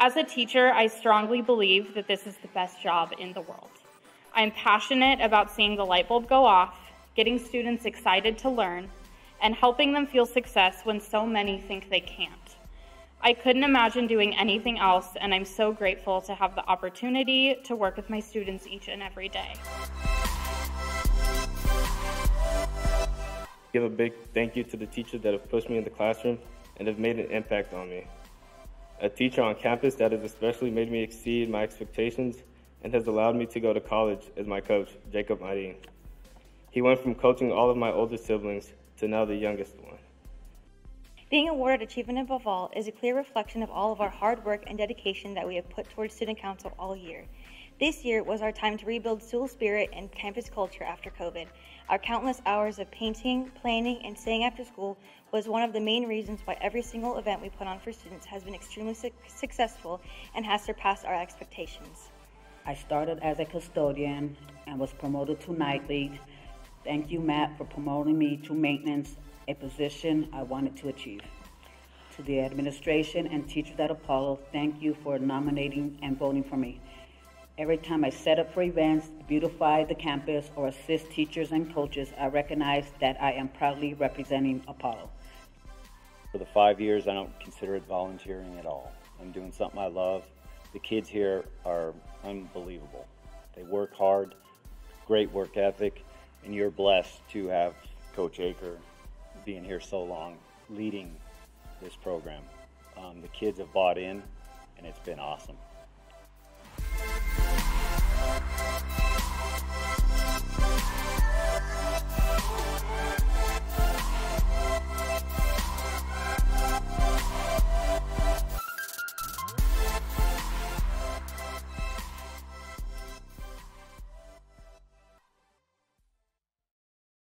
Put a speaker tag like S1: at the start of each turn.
S1: As a teacher, I strongly believe that this is the best job in the world. I'm passionate about seeing the light bulb go off, getting students excited to learn, and helping them feel success when so many think they can't. I couldn't imagine doing anything else, and I'm so grateful to have the opportunity to work with my students each and every day.
S2: Give a big thank you to the teachers that have pushed me in the classroom and have made an impact on me. A teacher on campus that has especially made me exceed my expectations and has allowed me to go to college is my coach, Jacob Marin. He went from coaching all of my older siblings to now the youngest one.
S3: Being awarded Achievement Above All is a clear reflection of all of our hard work and dedication that we have put towards Student Council all year. This year was our time to rebuild school spirit and campus culture after COVID. Our countless hours of painting, planning, and staying after school was one of the main reasons why every single event we put on for students has been extremely su- successful and has surpassed our expectations.
S4: I started as a custodian and was promoted to night lead. Thank you, Matt, for promoting me to maintenance a position I wanted to achieve. To the administration and teachers at Apollo, thank you for nominating and voting for me. Every time I set up for events, beautify the campus, or assist teachers and coaches, I recognize that I am proudly representing Apollo.
S5: For the five years, I don't consider it volunteering at all. I'm doing something I love. The kids here are unbelievable. They work hard, great work ethic, and you're blessed to have Coach Aker being here so long, leading this program. Um, the kids have bought in, and it's been awesome.